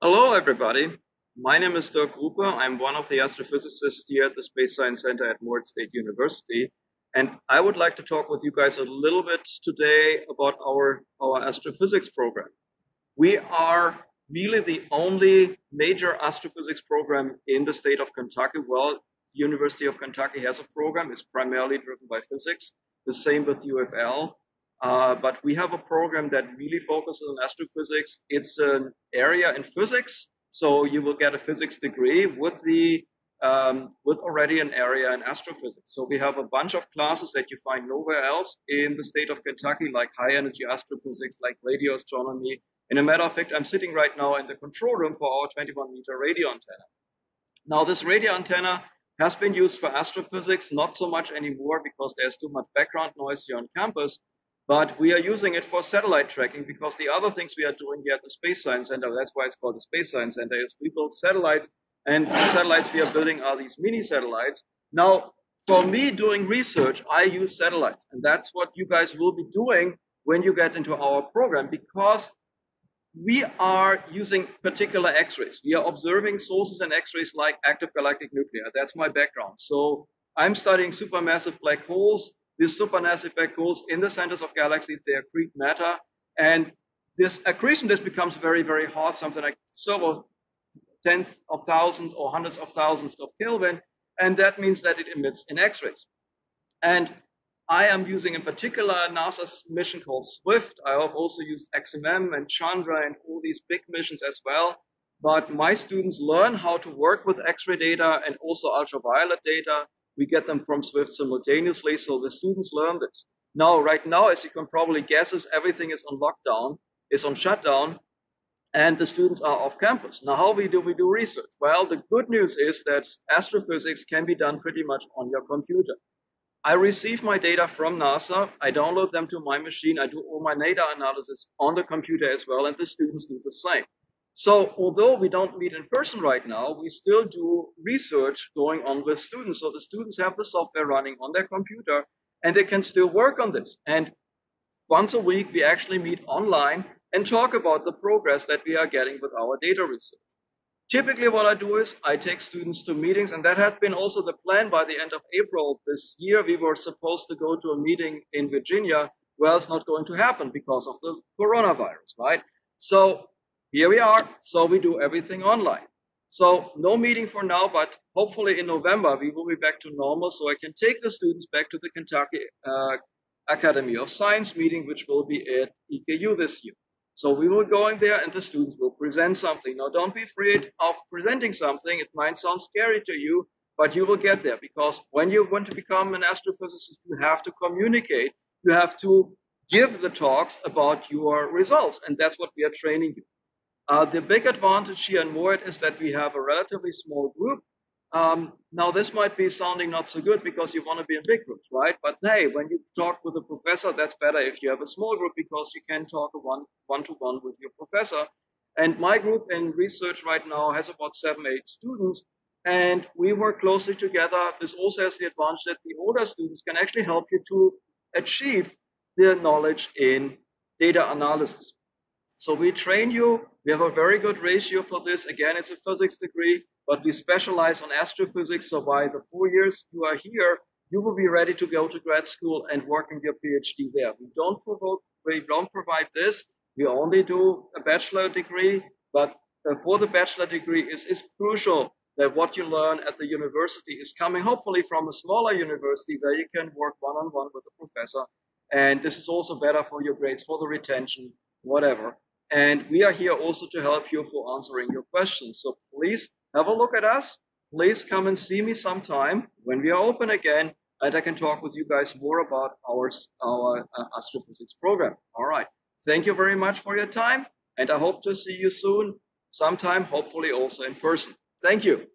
Hello, everybody. My name is Dirk Grupe. I'm one of the astrophysicists here at the Space Science Center at Morehead State University. And I would like to talk with you guys a little bit today about our, our astrophysics program. We are really the only major astrophysics program in the state of Kentucky. Well, University of Kentucky has a program, it's primarily driven by physics. The same with U of L. Uh, but we have a program that really focuses on astrophysics. It's an area in physics, so you will get a physics degree with the um, with already an area in astrophysics. So we have a bunch of classes that you find nowhere else in the state of Kentucky, like high energy astrophysics, like radio astronomy. In a matter of fact, I'm sitting right now in the control room for our 21 meter radio antenna. Now, this radio antenna has been used for astrophysics, not so much anymore because there's too much background noise here on campus. But we are using it for satellite tracking because the other things we are doing here at the Space Science Center, that's why it's called the Space Science Center, is we build satellites and the satellites we are building are these mini satellites. Now, for me doing research, I use satellites and that's what you guys will be doing when you get into our program because we are using particular X-rays. We are observing sources in X-rays like active galactic nuclei. That's my background. So I'm studying supermassive black holes these supermassive black holes in the centers of galaxies, they accrete matter. And this accretion just becomes very, very hot, something like several tenths of thousands or hundreds of thousands of Kelvin. And that means that it emits in X-rays. And I am using in particular NASA's mission called SWIFT. I have also used XMM and Chandra and all these big missions as well. But my students learn how to work with X-ray data and also ultraviolet data we get them from Swift simultaneously, so the students learn this. Now, right now, as you can probably guess, is everything is on lockdown, is on shutdown, and the students are off campus. Now, how we do we do research? Well, the good news is that astrophysics can be done pretty much on your computer. I receive my data from NASA, I download them to my machine, I do all my data analysis on the computer as well, and the students do the same. So although we don't meet in person right now, we still do research going on with students. So the students have the software running on their computer and they can still work on this. And once a week, we actually meet online and talk about the progress that we are getting with our data research. Typically, what I do is I take students to meetings, and that had been also the plan by the end of April this year. We were supposed to go to a meeting in Virginia. Well, it's not going to happen because of the coronavirus, right? So here we are. So we do everything online. So no meeting for now, but hopefully in November we will be back to normal. So I can take the students back to the Kentucky uh, Academy of Science meeting, which will be at EKU this year. So we will go in there and the students will present something. Now don't be afraid of presenting something. It might sound scary to you, but you will get there because when you want to become an astrophysicist, you have to communicate. You have to give the talks about your results. And that's what we are training you. Uh, the big advantage here in Morehead is that we have a relatively small group. Um, now, this might be sounding not so good because you want to be in big groups, right? But hey, when you talk with a professor, that's better if you have a small group because you can talk one one to one with your professor. And my group in research right now has about seven, eight students, and we work closely together. This also has the advantage that the older students can actually help you to achieve their knowledge in data analysis. So we train you. We have a very good ratio for this. Again, it's a physics degree, but we specialize on astrophysics. So by the four years you are here, you will be ready to go to grad school and work in your PhD there. We don't provoke, we don't provide this. We only do a bachelor degree, but uh, for the bachelor degree is is crucial that what you learn at the university is coming hopefully from a smaller university where you can work one-on-one with a professor. And this is also better for your grades, for the retention, whatever. And we are here also to help you for answering your questions. So please have a look at us. Please come and see me sometime when we are open again and I can talk with you guys more about our, our uh, astrophysics program. All right. Thank you very much for your time. And I hope to see you soon, sometime, hopefully also in person. Thank you.